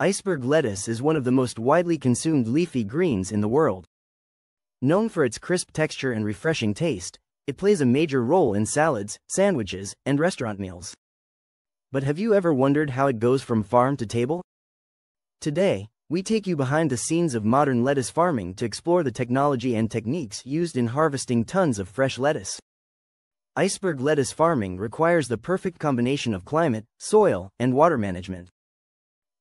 Iceberg lettuce is one of the most widely consumed leafy greens in the world. Known for its crisp texture and refreshing taste, it plays a major role in salads, sandwiches, and restaurant meals. But have you ever wondered how it goes from farm to table? Today, we take you behind the scenes of modern lettuce farming to explore the technology and techniques used in harvesting tons of fresh lettuce. Iceberg lettuce farming requires the perfect combination of climate, soil, and water management.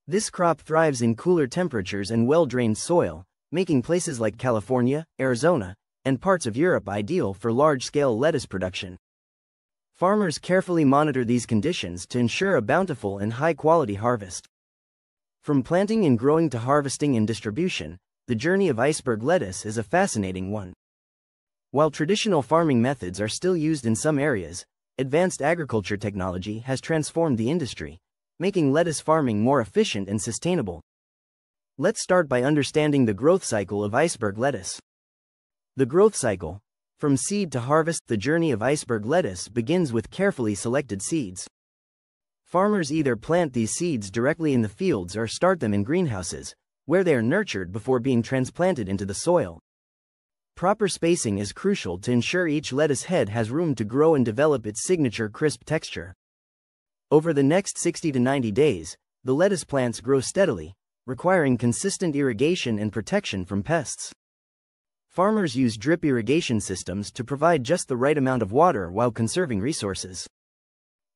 This crop thrives in cooler temperatures and well-drained soil, making places like California, Arizona, and parts of Europe ideal for large-scale lettuce production. Farmers carefully monitor these conditions to ensure a bountiful and high-quality harvest. From planting and growing to harvesting and distribution, the journey of iceberg lettuce is a fascinating one. While traditional farming methods are still used in some areas, advanced agriculture technology has transformed the industry, making lettuce farming more efficient and sustainable. Let's start by understanding the growth cycle of iceberg lettuce. The growth cycle. From seed to harvest, the journey of iceberg lettuce begins with carefully selected seeds. Farmers either plant these seeds directly in the fields or start them in greenhouses, where they are nurtured before being transplanted into the soil. Proper spacing is crucial to ensure each lettuce head has room to grow and develop its signature crisp texture. Over the next 60 to 90 days, the lettuce plants grow steadily, requiring consistent irrigation and protection from pests. Farmers use drip irrigation systems to provide just the right amount of water while conserving resources.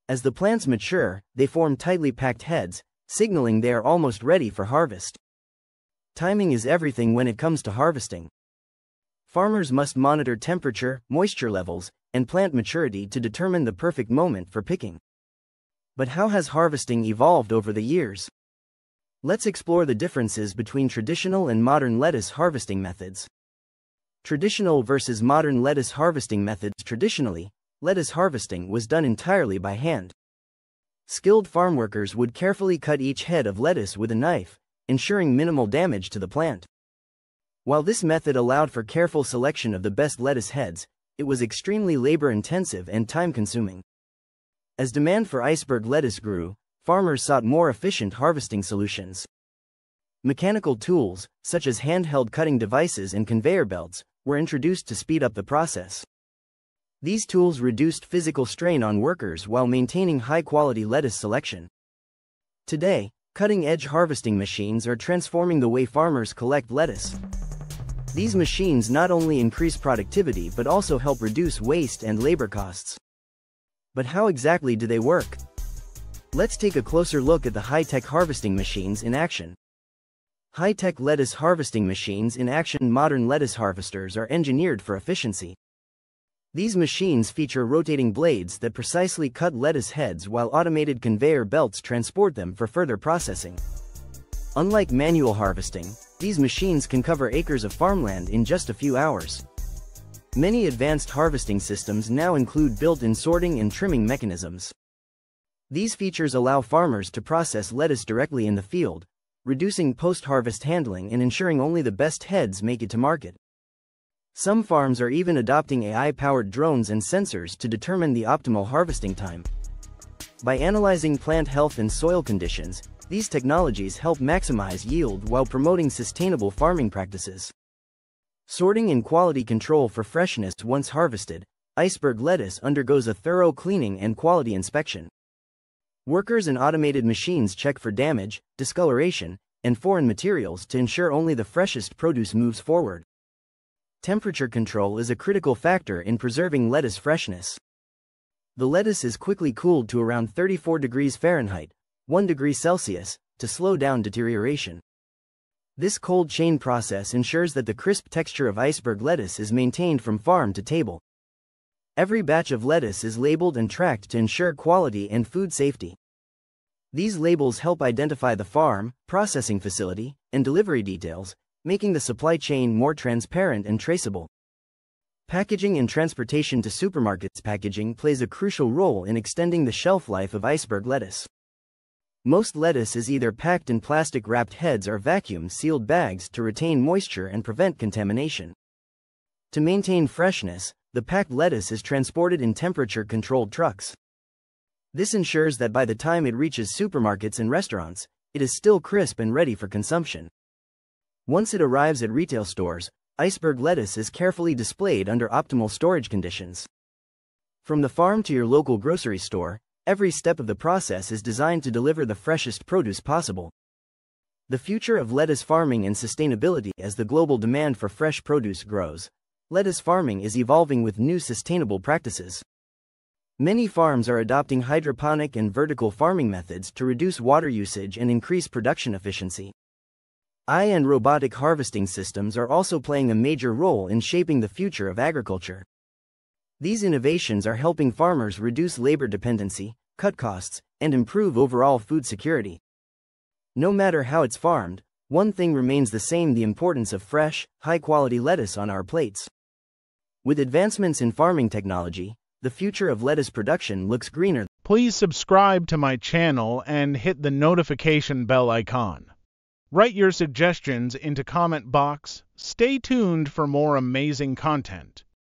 As the plants mature, they form tightly packed heads, signaling they are almost ready for harvest. Timing is everything when it comes to harvesting. Farmers must monitor temperature, moisture levels, and plant maturity to determine the perfect moment for picking. But how has harvesting evolved over the years? Let's explore the differences between traditional and modern lettuce harvesting methods. Traditional versus modern lettuce harvesting methods Traditionally, lettuce harvesting was done entirely by hand. Skilled farm workers would carefully cut each head of lettuce with a knife, ensuring minimal damage to the plant. While this method allowed for careful selection of the best lettuce heads, it was extremely labor-intensive and time-consuming. As demand for iceberg lettuce grew, farmers sought more efficient harvesting solutions. Mechanical tools, such as handheld cutting devices and conveyor belts, were introduced to speed up the process. These tools reduced physical strain on workers while maintaining high-quality lettuce selection. Today, cutting-edge harvesting machines are transforming the way farmers collect lettuce. These machines not only increase productivity but also help reduce waste and labor costs. But how exactly do they work? Let's take a closer look at the high-tech harvesting machines in action. High-tech lettuce harvesting machines in action Modern lettuce harvesters are engineered for efficiency. These machines feature rotating blades that precisely cut lettuce heads while automated conveyor belts transport them for further processing. Unlike manual harvesting, these machines can cover acres of farmland in just a few hours. Many advanced harvesting systems now include built-in sorting and trimming mechanisms. These features allow farmers to process lettuce directly in the field, reducing post-harvest handling and ensuring only the best heads make it to market. Some farms are even adopting AI-powered drones and sensors to determine the optimal harvesting time. By analyzing plant health and soil conditions, these technologies help maximize yield while promoting sustainable farming practices. Sorting and quality control for freshness once harvested, iceberg lettuce undergoes a thorough cleaning and quality inspection. Workers and automated machines check for damage, discoloration, and foreign materials to ensure only the freshest produce moves forward. Temperature control is a critical factor in preserving lettuce freshness. The lettuce is quickly cooled to around 34 degrees Fahrenheit, 1 degree Celsius, to slow down deterioration. This cold chain process ensures that the crisp texture of iceberg lettuce is maintained from farm to table. Every batch of lettuce is labeled and tracked to ensure quality and food safety. These labels help identify the farm, processing facility, and delivery details, making the supply chain more transparent and traceable. Packaging and transportation to supermarkets packaging plays a crucial role in extending the shelf life of iceberg lettuce. Most lettuce is either packed in plastic-wrapped heads or vacuum-sealed bags to retain moisture and prevent contamination. To maintain freshness, the packed lettuce is transported in temperature-controlled trucks. This ensures that by the time it reaches supermarkets and restaurants, it is still crisp and ready for consumption. Once it arrives at retail stores, iceberg lettuce is carefully displayed under optimal storage conditions. From the farm to your local grocery store, every step of the process is designed to deliver the freshest produce possible. The future of lettuce farming and sustainability as the global demand for fresh produce grows. Lettuce farming is evolving with new sustainable practices. Many farms are adopting hydroponic and vertical farming methods to reduce water usage and increase production efficiency. AI and robotic harvesting systems are also playing a major role in shaping the future of agriculture. These innovations are helping farmers reduce labor dependency, cut costs, and improve overall food security. No matter how it's farmed, one thing remains the same the importance of fresh, high quality lettuce on our plates. With advancements in farming technology, the future of lettuce production looks greener. Please subscribe to my channel and hit the notification bell icon. Write your suggestions into comment box. Stay tuned for more amazing content.